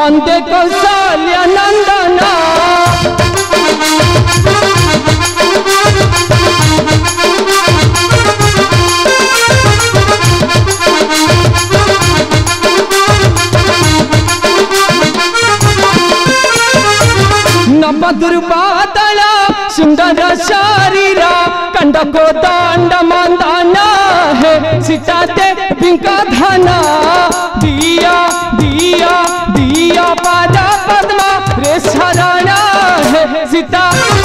बांधे कौशल्या नंदना मधुर बादला सुंदर शारीरा कंडको दांड मंदाना है। सीता ते बिंका सीता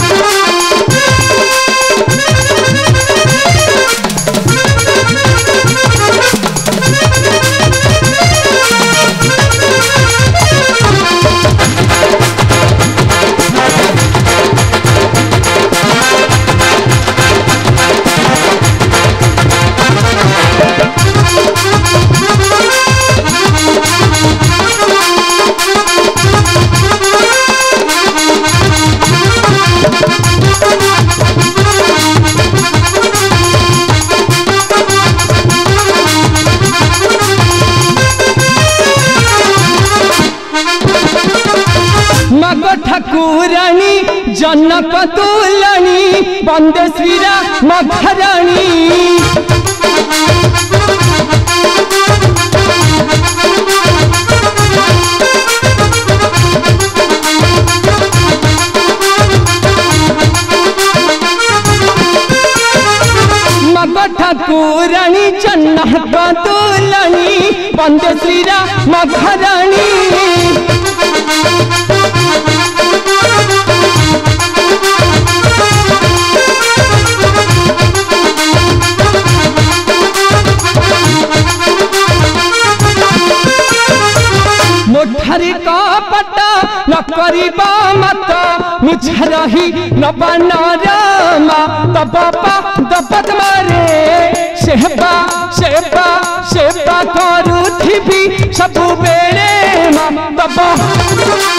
ठाकुराणी जनक तुलणी वंदे जनक तुलणी वंदे श्रीराम घराणी कपट न करिबा मत मिछ रही न बनरमा तब दपत मारे सेवा सेवा सेवा करुथिबी सबु बेले तब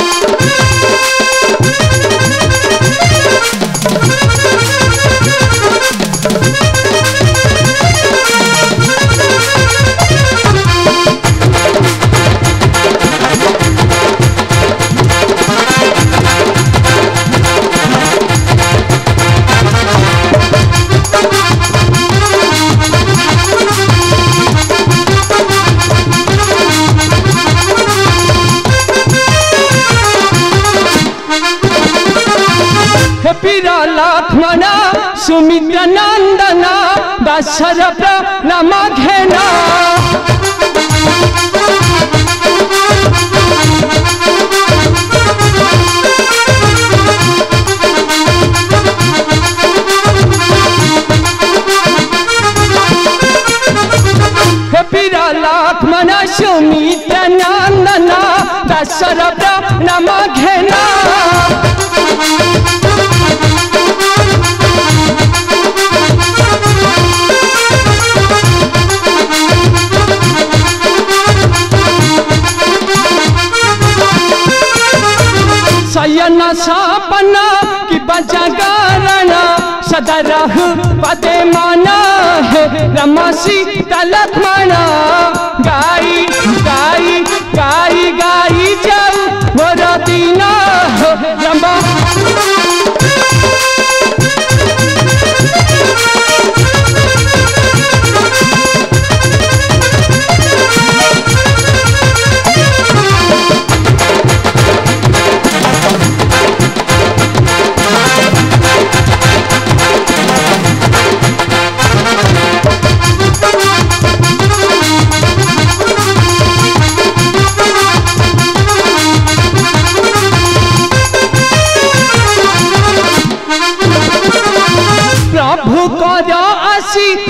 कपिराला म्हणा सुमित नंदना दशरथ नम घेना कपिराला म्हणा सुमित नंदना दशरथ नम घे सदा रहु पदे माना है रमा सीता गाई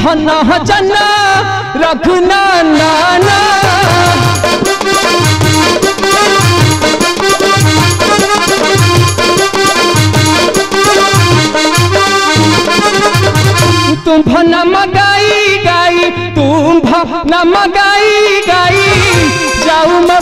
धना जना रखना नाना तुम भना मगाई गाई तुम भना मगाई गाई। जाऊ मैं